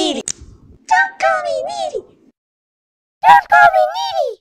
needy. Don't call me needy. Don't call me needy,